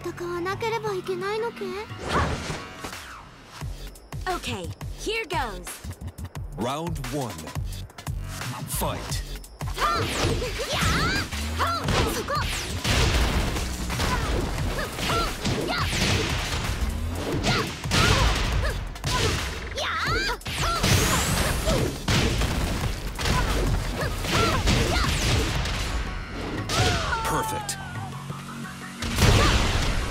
戦わなければいけないのけ Okay, here goes. Round one. Fight. Perfect.